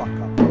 fuck up.